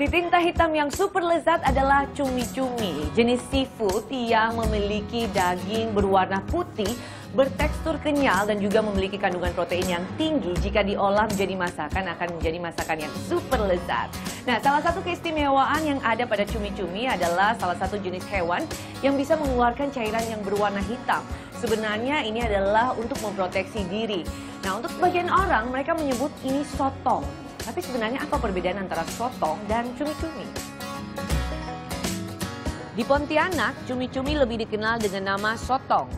Si tinta hitam yang super lezat adalah cumi-cumi, jenis seafood yang memiliki daging berwarna putih, bertekstur kenyal dan juga memiliki kandungan protein yang tinggi. Jika diolah menjadi masakan akan menjadi masakan yang super lezat. Nah, salah satu keistimewaan yang ada pada cumi-cumi adalah salah satu jenis hewan yang bisa mengeluarkan cairan yang berwarna hitam. Sebenarnya ini adalah untuk memproteksi diri. Nah, untuk sebagian orang mereka menyebut ini sotong. Tapi sebenarnya apa perbedaan antara sotong dan cumi-cumi? Di Pontianak, cumi-cumi lebih dikenal dengan nama sotong.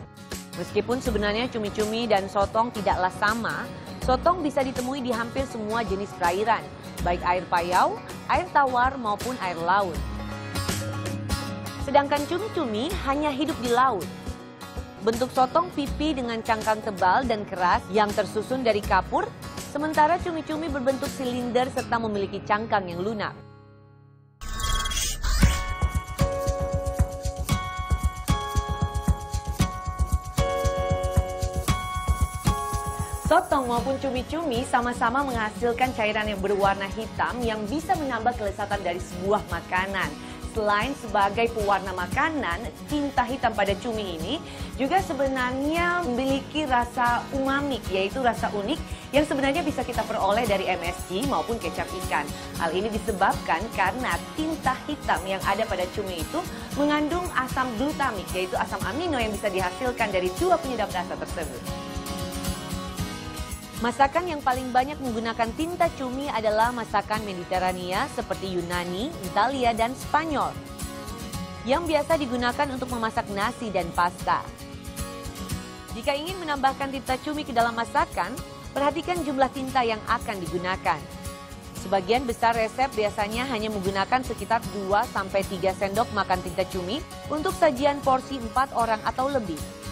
Meskipun sebenarnya cumi-cumi dan sotong tidaklah sama, sotong bisa ditemui di hampir semua jenis perairan, baik air payau, air tawar maupun air laut. Sedangkan cumi-cumi hanya hidup di laut. Bentuk sotong pipi dengan cangkang tebal dan keras yang tersusun dari kapur Sementara cumi-cumi berbentuk silinder serta memiliki cangkang yang lunak. Sotong maupun cumi-cumi sama-sama menghasilkan cairan yang berwarna hitam yang bisa menambah kelezatan dari sebuah makanan. Selain sebagai pewarna makanan, tinta hitam pada cumi ini juga sebenarnya memiliki rasa umami, yaitu rasa unik yang sebenarnya bisa kita peroleh dari MSG maupun kecap ikan. Hal ini disebabkan karena tinta hitam yang ada pada cumi itu mengandung asam glutamik, yaitu asam amino yang bisa dihasilkan dari dua penyedap rasa tersebut. Masakan yang paling banyak menggunakan tinta cumi adalah masakan Mediterania seperti Yunani, Italia, dan Spanyol. Yang biasa digunakan untuk memasak nasi dan pasta. Jika ingin menambahkan tinta cumi ke dalam masakan, perhatikan jumlah tinta yang akan digunakan. Sebagian besar resep biasanya hanya menggunakan sekitar 2-3 sendok makan tinta cumi untuk sajian porsi 4 orang atau lebih.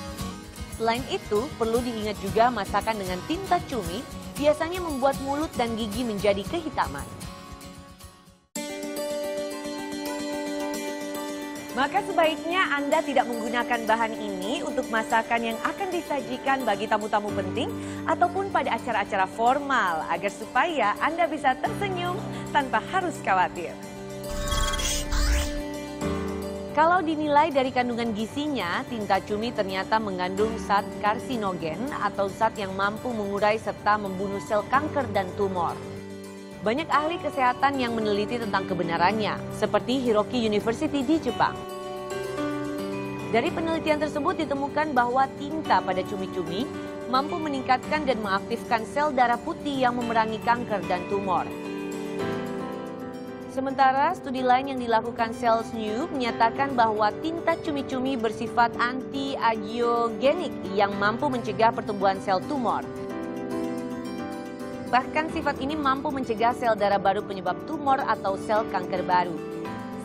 Selain itu, perlu diingat juga masakan dengan tinta cumi biasanya membuat mulut dan gigi menjadi kehitaman. Maka sebaiknya Anda tidak menggunakan bahan ini untuk masakan yang akan disajikan bagi tamu-tamu penting ataupun pada acara-acara formal agar supaya Anda bisa tersenyum tanpa harus khawatir. Kalau dinilai dari kandungan gizinya, tinta cumi ternyata mengandung zat karsinogen atau zat yang mampu mengurai serta membunuh sel kanker dan tumor. Banyak ahli kesehatan yang meneliti tentang kebenarannya, seperti Hiroki University di Jepang. Dari penelitian tersebut ditemukan bahwa tinta pada cumi-cumi mampu meningkatkan dan mengaktifkan sel darah putih yang memerangi kanker dan tumor. Sementara studi lain yang dilakukan Cells New menyatakan bahwa tinta cumi-cumi bersifat anti-agiogenik yang mampu mencegah pertumbuhan sel tumor. Bahkan sifat ini mampu mencegah sel darah baru penyebab tumor atau sel kanker baru.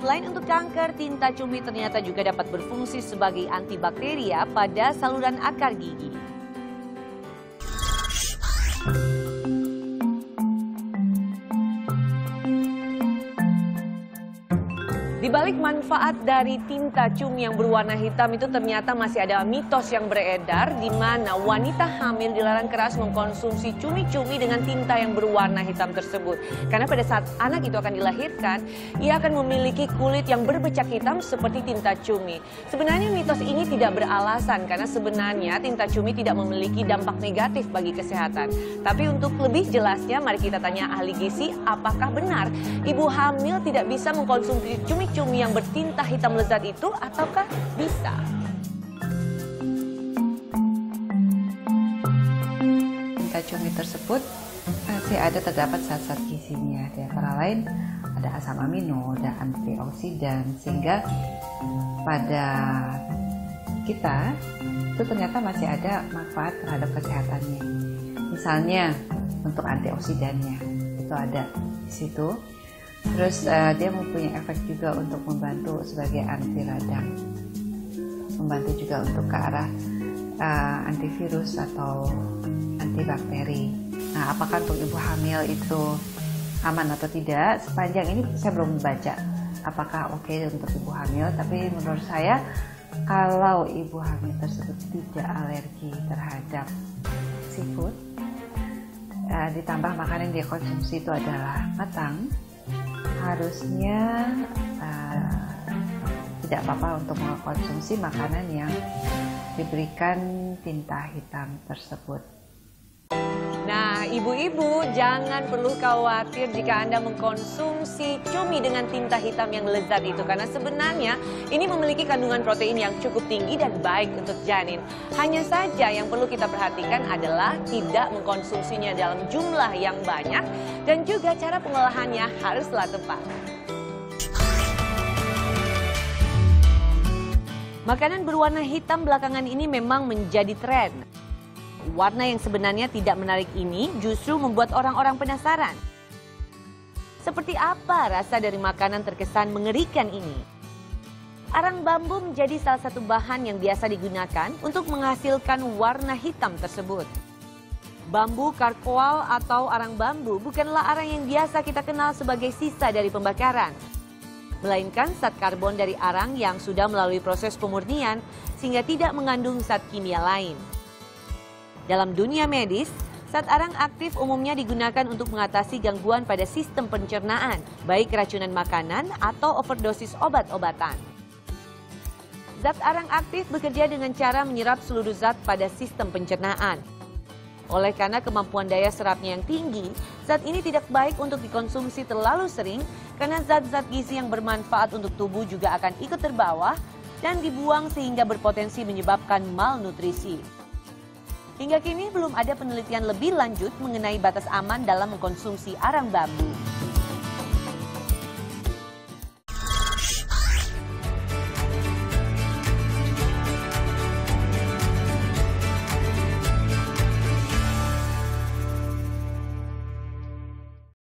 Selain untuk kanker, tinta cumi ternyata juga dapat berfungsi sebagai antibakteria pada saluran akar gigi. Di balik manfaat dari tinta cumi yang berwarna hitam itu ternyata masih ada mitos yang beredar di mana wanita hamil dilarang keras mengkonsumsi cumi-cumi dengan tinta yang berwarna hitam tersebut. Karena pada saat anak itu akan dilahirkan, ia akan memiliki kulit yang berbecak hitam seperti tinta cumi. Sebenarnya mitos ini tidak beralasan karena sebenarnya tinta cumi tidak memiliki dampak negatif bagi kesehatan. Tapi untuk lebih jelasnya mari kita tanya ahli gizi apakah benar ibu hamil tidak bisa mengkonsumsi cumi cumi yang bertinta hitam lezat itu ataukah bisa? Tinta cumi tersebut masih ada terdapat zat-zat gizinya, di antara lain ada asam amino, ada antioksidan, sehingga pada kita itu ternyata masih ada manfaat terhadap kesehatannya. Misalnya untuk antioksidannya itu ada di situ Terus uh, dia mempunyai efek juga untuk membantu sebagai anti radang, membantu juga untuk ke arah uh, antivirus atau antibakteri. Nah, apakah untuk ibu hamil itu aman atau tidak? Sepanjang ini saya belum membaca apakah oke okay untuk ibu hamil, tapi menurut saya kalau ibu hamil tersebut tidak alergi terhadap seafood, uh, ditambah makanan yang dia konsumsi itu adalah matang, harusnya uh, tidak apa-apa untuk mengkonsumsi makanan yang diberikan tinta hitam tersebut. Ibu-ibu jangan perlu khawatir jika Anda mengkonsumsi cumi dengan tinta hitam yang lezat itu. Karena sebenarnya ini memiliki kandungan protein yang cukup tinggi dan baik untuk janin. Hanya saja yang perlu kita perhatikan adalah tidak mengkonsumsinya dalam jumlah yang banyak dan juga cara pengolahannya haruslah tepat. Makanan berwarna hitam belakangan ini memang menjadi tren. Warna yang sebenarnya tidak menarik ini justru membuat orang-orang penasaran. Seperti apa rasa dari makanan terkesan mengerikan ini? Arang bambu menjadi salah satu bahan yang biasa digunakan untuk menghasilkan warna hitam tersebut. Bambu karkoal atau arang bambu bukanlah arang yang biasa kita kenal sebagai sisa dari pembakaran. Melainkan zat karbon dari arang yang sudah melalui proses pemurnian sehingga tidak mengandung zat kimia lain. Dalam dunia medis, zat arang aktif umumnya digunakan untuk mengatasi gangguan pada sistem pencernaan, baik keracunan makanan atau overdosis obat-obatan. Zat arang aktif bekerja dengan cara menyerap seluruh zat pada sistem pencernaan. Oleh karena kemampuan daya serapnya yang tinggi, zat ini tidak baik untuk dikonsumsi terlalu sering karena zat-zat gizi yang bermanfaat untuk tubuh juga akan ikut terbawa dan dibuang sehingga berpotensi menyebabkan malnutrisi. Hingga kini belum ada penelitian lebih lanjut mengenai batas aman dalam mengkonsumsi arang bambu.